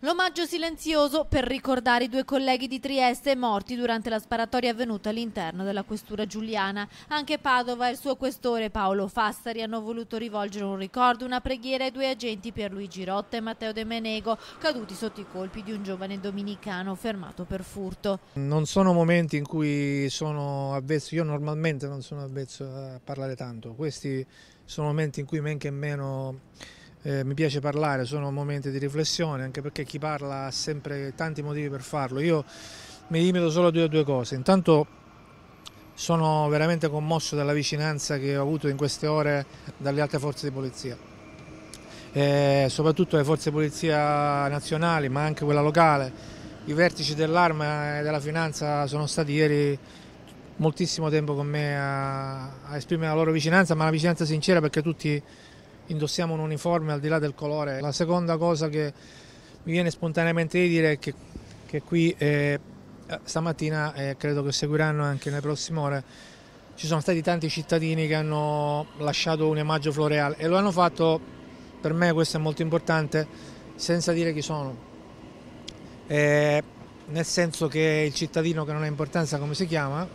L'omaggio silenzioso per ricordare i due colleghi di Trieste morti durante la sparatoria avvenuta all'interno della questura giuliana. Anche Padova e il suo questore Paolo Fassari hanno voluto rivolgere un ricordo, una preghiera ai due agenti Pierluigi Rotta e Matteo De Menego, caduti sotto i colpi di un giovane dominicano fermato per furto. Non sono momenti in cui sono avvezzo, io normalmente non sono avvezzo a parlare tanto, questi sono momenti in cui men che meno eh, mi piace parlare, sono momenti di riflessione, anche perché chi parla ha sempre tanti motivi per farlo. Io mi limito solo a due, due cose. Intanto sono veramente commosso dalla vicinanza che ho avuto in queste ore dalle altre forze di polizia, eh, soprattutto le forze di polizia nazionali, ma anche quella locale. I vertici dell'arma e della finanza sono stati ieri moltissimo tempo con me a, a esprimere la loro vicinanza, ma una vicinanza sincera perché tutti indossiamo un uniforme al di là del colore. La seconda cosa che mi viene spontaneamente di dire è che, che qui eh, stamattina, e eh, credo che seguiranno anche nelle prossime ore, ci sono stati tanti cittadini che hanno lasciato un immagine floreale e lo hanno fatto, per me questo è molto importante, senza dire chi sono. Eh, nel senso che il cittadino che non ha importanza come si chiama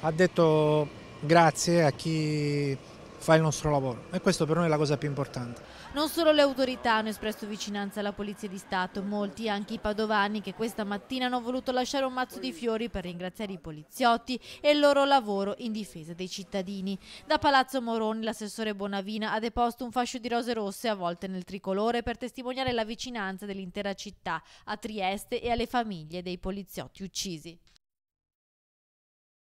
ha detto grazie a chi fa il nostro lavoro e questo per noi è la cosa più importante. Non solo le autorità hanno espresso vicinanza alla Polizia di Stato, molti anche i padovani che questa mattina hanno voluto lasciare un mazzo di fiori per ringraziare i poliziotti e il loro lavoro in difesa dei cittadini. Da Palazzo Moroni l'assessore Bonavina ha deposto un fascio di rose rosse avvolte nel tricolore per testimoniare la vicinanza dell'intera città a Trieste e alle famiglie dei poliziotti uccisi.